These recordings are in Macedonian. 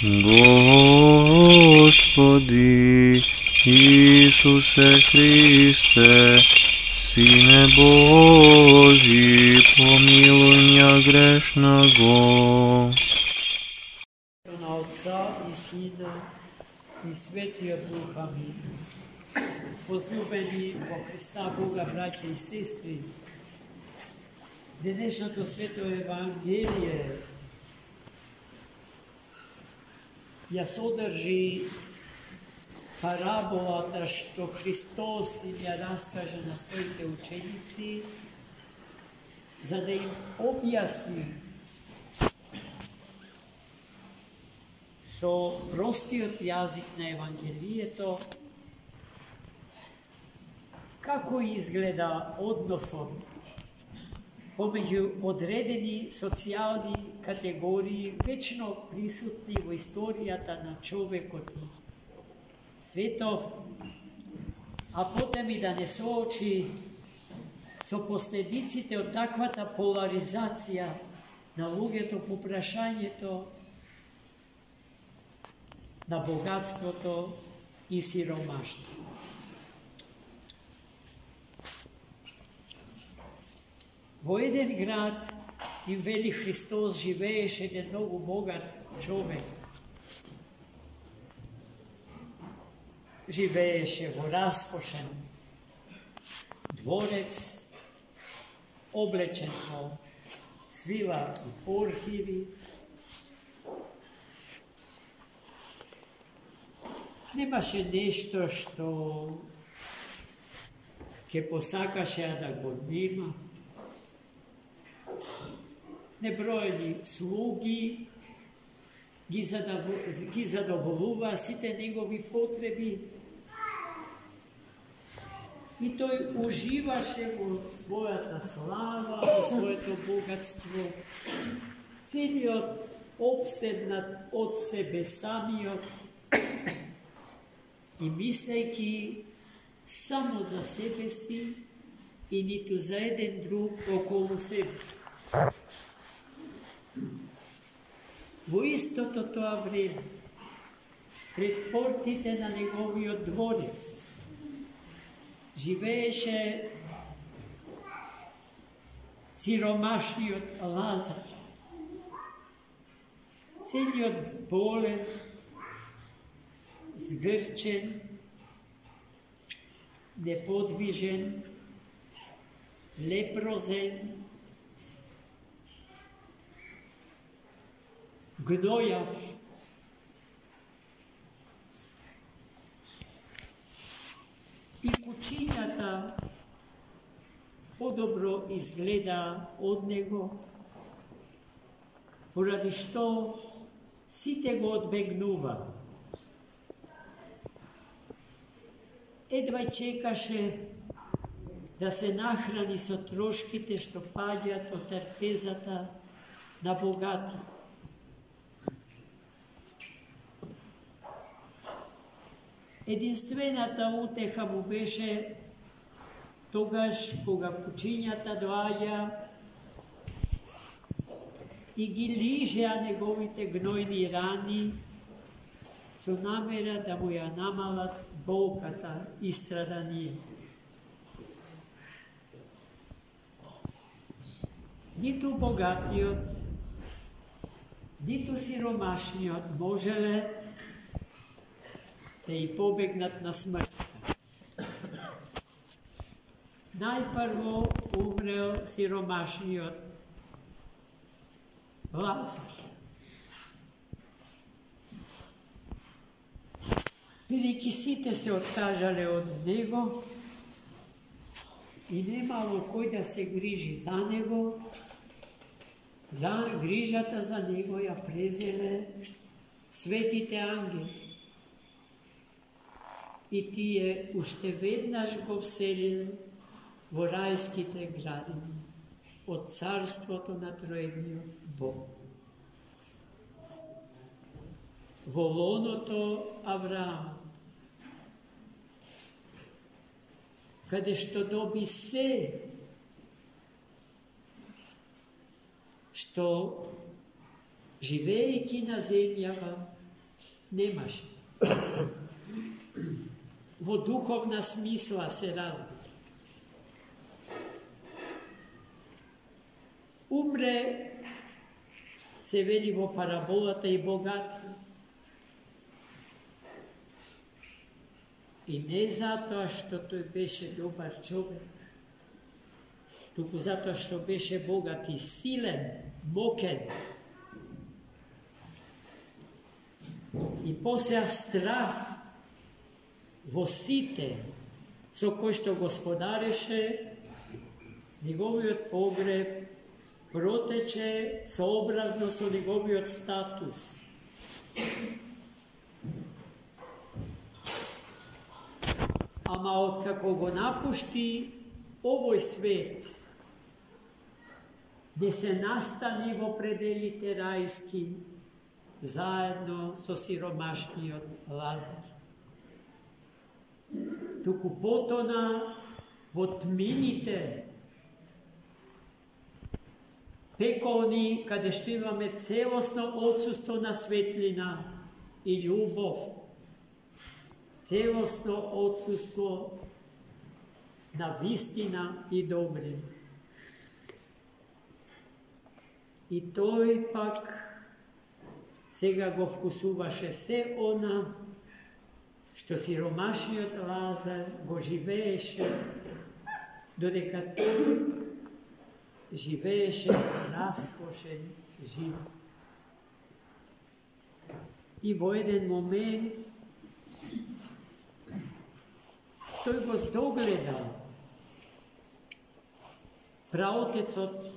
Gospodi Isuse Hriste, Sine Boži, pomiluj nja grešnago. Na Otca i Sina i Svetija Duha mi. Возлюбені во Христа Бога, браття и сестри, днешното свято Евангелие ја содржи параболата што Христос им ја раскаже на своите ученици, за да им објасни со простиот јазик на Евангелието како изгледа односот помеѓу одредени социјални категории вечно присутни во историјата на човекот светов, а потем и да не соочи со последиците од таквата поларизација на луѓето по прашањето на богатството и сиромаштво. Во еден град in veli Hristos živeješ in je mnogo bogat človek. Živeješ je v razkošen dvorec, oblečen v cvila i porhivi. Nemaš je nešto što ke posakaš ja da god nima. Неброени слуги, ги, задов... ги задоволува сите негови потреби и тој уживаше во својата слава, во своето богатство. Целиот обседнат од себе самиот и мислејќи само за себе си и ниту за еден друг околу себе. Во истото тоа време, пред портите на неговиот дворец, живееше сиромашниот Лазар. Целиот болен, сгрчен, неподвижен, лепрозен, гнојав, и кучињата подобро изгледа од него, поради што сите го одбегнува. Едва чекаше да се нахрани со трошките што паѓаат од терпезата на богатот. Единствената утеха му беше тогаш кога кучињата доаѓа и ги лижеа неговите гнојни рани со намера да му ја намалат болката и страданија. Ниту богатиот, ниту сиромашниот можеле да и побегнат на смртта. Најпрво умрел сиромашниот Лазар. Бидејќи сите се откажале од него и немало кој да се грижи за него, за грижата за него ја презеле светите ангели и тие уште веднаш го вселил во рајските градини од царството на Троедниот Бог. Во лоното Авраам, каде што доби се што живејќи на земјава Немаше. Во духовна смисла се разбира. Умре, се вели во параболата и богат. И не затоа што тој беше добар човек, туку затоа што беше богат и силен, мокен, И после страх во сите со кој што господареше, неговиот погреб протече сообразно со неговиот статус. Ама откако го напушти овој свет, не се настани во пределите рајски, заедно со сиромашниот Лазар. Туку потона во тмините, пекони каде што имаме целосно отсуство на светлина и љубов, целосно отсуство на вистина и добрина. И тој пак сега го вкусуваше се она што сиромашниот Лазар го живееше, додека тој живееше раскошен живот. И во еден момент тој го здогледал праотецот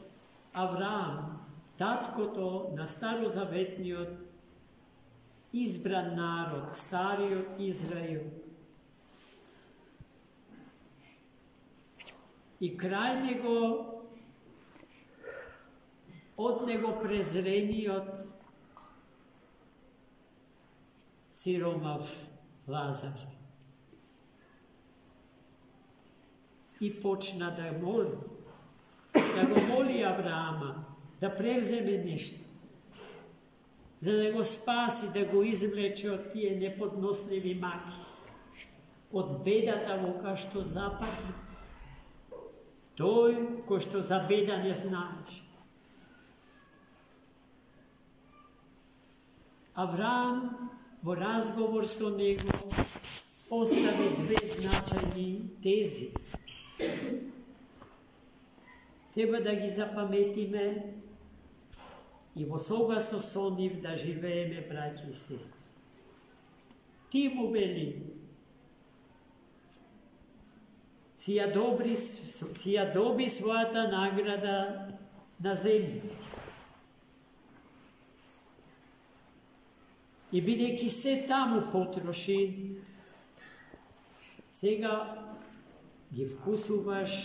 Авраам, таткото на старозаветниот избран народ, стариот Израил. И крај него, од него презрениот сиромав Лазар. И почна да моли, да го моли Авраама, да превземе нешто за да го спаси, да го извлече од тие неподносливи маки, од бедата во кај што западна. Тој кој што за беда не знаеше. Авраам во разговор со него остави две значајни тези. Треба да ги запаметиме и во согласно со нив да живееме, браќи и сестри. Ти му вели, си ја, добри, си ја доби својата награда на земја. И бидејќи се таму потроши, сега ги вкусуваш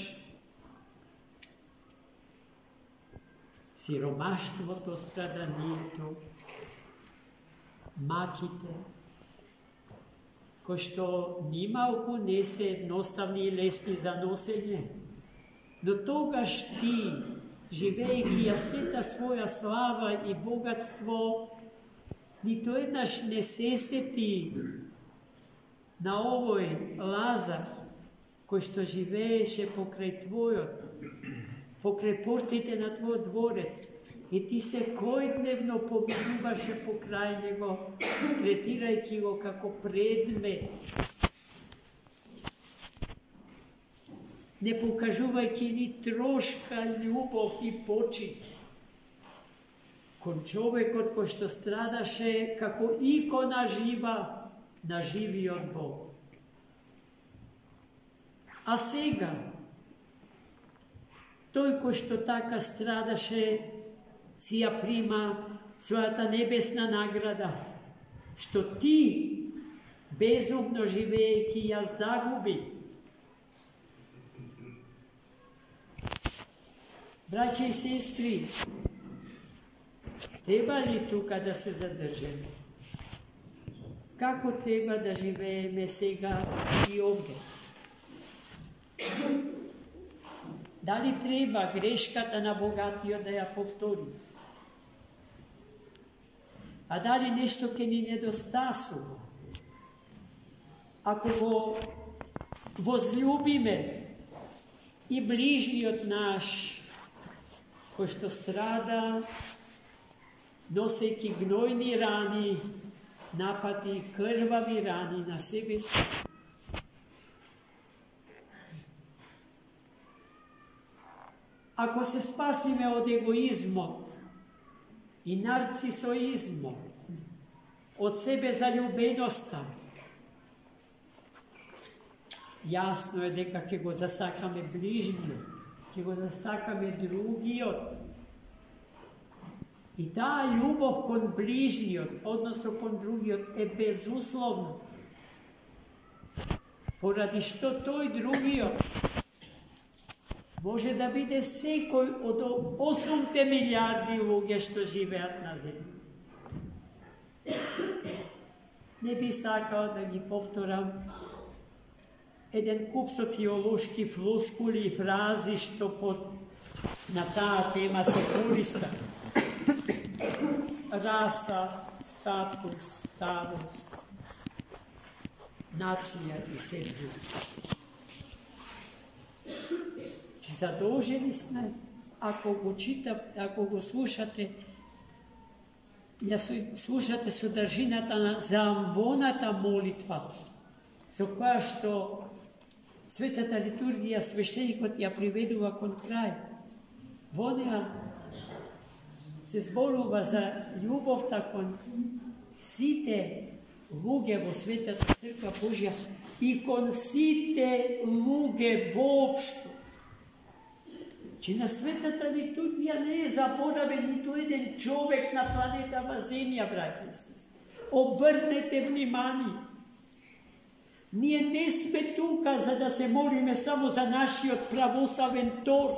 сиромаштвото, страданието, маките, кои што нималку не се едноставни и лесни за носење, но тогаш ти, живејќи ја сета своја слава и богатство, нито еднаш не се сети на овој Лазар, кој што живееше покрај Твојот, покрај портите на твојот дворец и ти се којдневно поминуваше покрај него, третирајќи го како предмет. Не покажувајќи ни трошка љубов и почит кон човекот кој што страдаше како икона жива на живиот Бог. А сега, Тој кој што така страдаше, си ја прима својата небесна награда, што ти, безумно живеејќи, ја загуби. Браќи и сестри, треба ли тука да се задржеме? Како треба да живееме сега и овде? Дали треба грешката на богатиот да ја повтори? а дали нешто ќе ни недостасува. Ако го возлюбиме и ближниот наш, кој што страда, носејќи гнојни рани, напати крвави рани на себе си, Ако се спасиме од егоизмот и нарцисоизмот, од себе заљубеноста, јасно е дека ќе го засакаме ближниот, ќе го засакаме другиот. И таа љубов кон ближниот, односно кон другиот, е безусловна. Поради што тој другиот може да биде секој од 8 милиарди луѓе што живеат на земја. Не би сакал да ги повторам еден куп социолошки флускули и фрази што под на таа тема се користа. Раса, статус, старост, нација и се други задолжени сме, ако го читав, ако го слушате, ја слушате содржината на заамвоната молитва, со која што Светата литургија свештеникот ја приведува кон крај. Во неа се зборува за љубовта кон сите луѓе во Светата Црква Божја и кон сите луѓе воопшто. Че на светата литургија не е заборавен ниту еден човек на планетава Земја, браќи и сестри. Обрнете внимание. Ние не сме тука за да се молиме само за нашиот православен тор,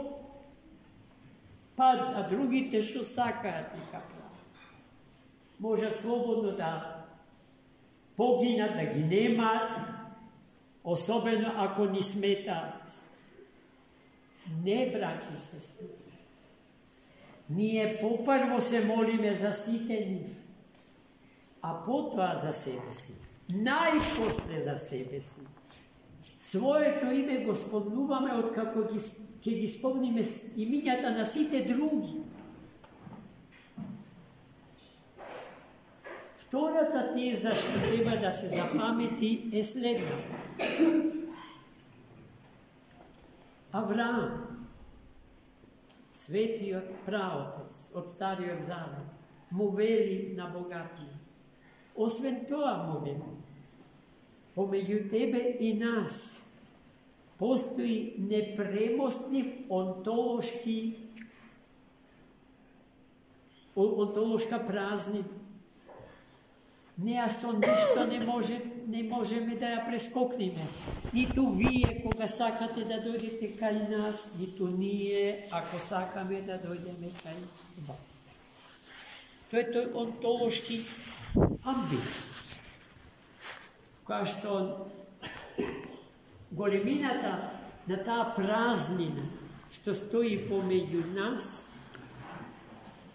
па а другите што сакаат нека прават. Можат слободно да погинат, да ги немаат, особено ако ни сметаат. Не, браќи и сестри. Ние попрво се молиме за сите нив, а потоа за себе си. Најпосле за себе си. Своето име го спомнуваме од како ги, ќе ги спомниме имињата на сите други. Втората теза што треба да се запамети е следна. Авраам, светиот праотец од Стариот Завет, му вели на богатија. Освен тоа му вели, помеѓу тебе и нас постои непремостнив онтолошки онтолошка празнина Неа со ништо не, може, не можеме да ја прескокнеме. Ниту вие кога сакате да дојдете кај нас, ниту ние ако сакаме да дојдеме кај вас. Тоа е тој онтолошки амбис, која што големината на таа празнина што стои помеѓу нас,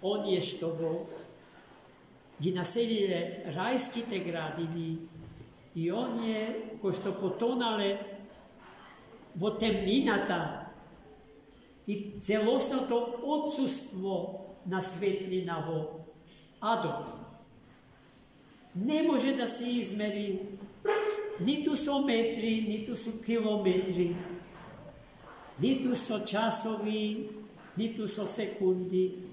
оние што го ги населиле рајските градини и оние кои што потонале во темнината и целосното отсутство на светлина во Адом. Не може да се измери ниту со метри, ниту со километри, ниту со часови, ниту со секунди,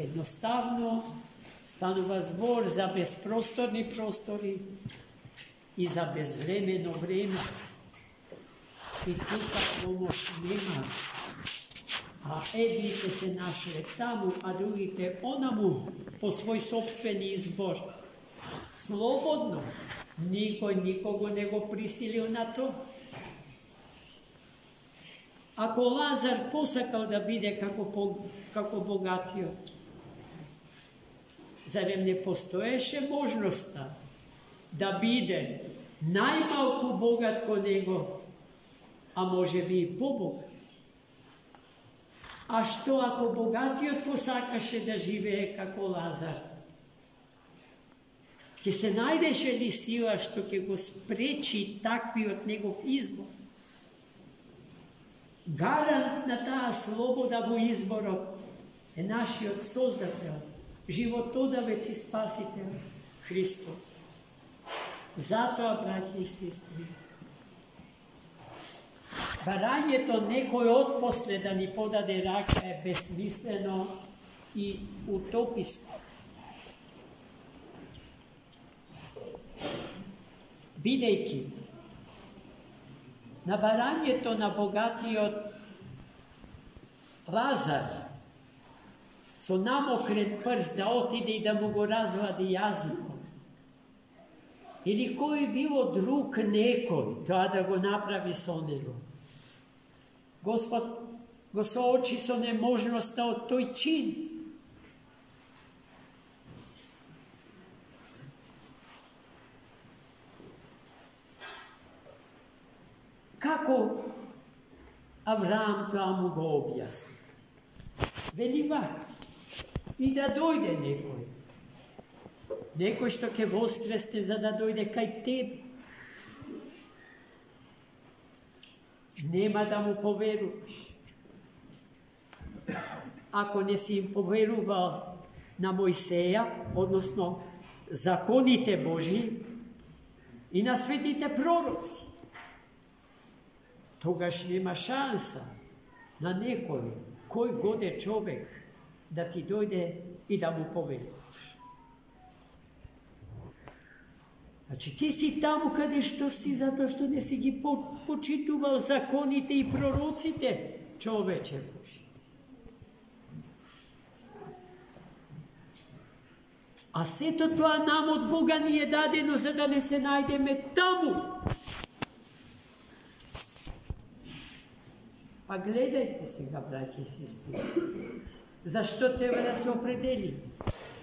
Едноставно станува збор за безпросторни простори и за безвремено време. И тука помош нема. А едните се нашле таму, а другите онаму по свој собствен избор. Слободно. Никој никого не го присилил на то. Ако Лазар посакал да биде како, како богатиот, Зарем не постоеше можноста да биде најмалку богат ко него, а може би и побогат? А што ако богатиот посакаше да живее како Лазар? Ке се најдеше ли сила што ќе го спречи таквиот негов избор? Гарант на таа слобода во изборот е нашиот Создател, животодавец и Спасител, Христос. Затоа, браќи и сестри, барањето некој отпосле да ни подаде рака е безмислено и утописко. Бидејќи на барањето на богатиот Лазар со намокрен прст да отиде и да му го развади јазикот. Или кој било друг некој тоа да го направи со него. Господ го соочи со неможноста од тој чин. Како Авраам тоа му го објасни? Вели вака, и да дојде некој. Некој што ќе воскресте за да дојде кај тебе. Нема да му поверуваш. Ако не си им поверувал на Мојсеја, односно законите Божи и на светите пророци, тогаш нема шанса на некој, кој годе човек, да ти дојде и да му поверуваш. Значи, ти си таму каде што си, затоа што не си ги почитувал законите и пророците, човече Божи. А сето тоа нам од Бога ни е дадено за да не се најдеме таму, Па гледајте сега, браќи и сестри. Зашто треба да се определи?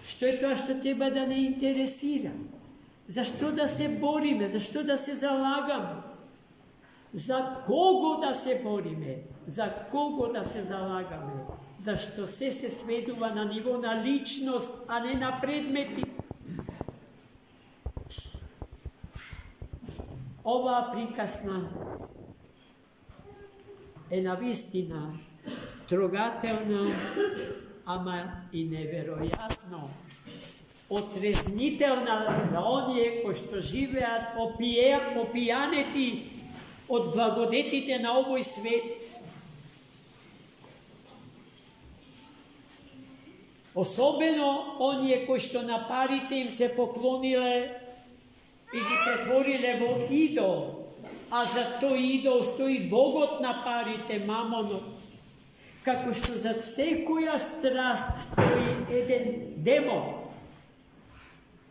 Што е тоа што треба да не интересира? Зашто да се бориме? Зашто да се залагаме? За кого да се бориме? За кого да се залагаме? Зашто се се сведува на ниво на личност, а не на предмети. Оваа прикасна е на вистина трогателно, ама и неверојатно отрезнителна за оние кои што живеат опијанети од благодетите на овој свет. Особено оние кои што на парите им се поклониле и ги претвориле во идол, а за тој идол стои богот на парите, мамонот. Како што за секоја страст стои еден демон.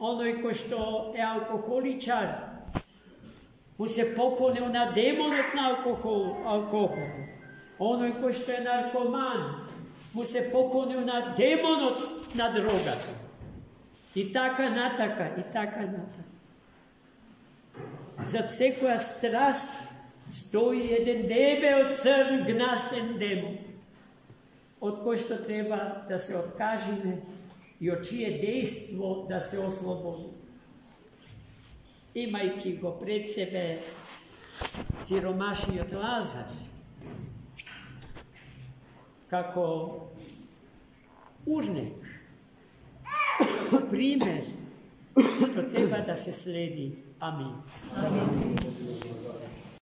Оној кој што е алкохоличар, му се поклонил на демонот на алкохол, алкохол. Оној кој што е наркоман, му се поклонил на демонот на дрогата. И така натака, и така натака. За секоја страст стои еден дебел црн гнасен демон, од кој што треба да се откажиме и од чие дејство да се ослободи. Имајќи го пред себе сиромашниот Лазар, како урнек, пример што треба да се следи Амин.